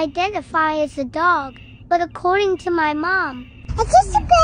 identify as a dog, but according to my mom, It's just a.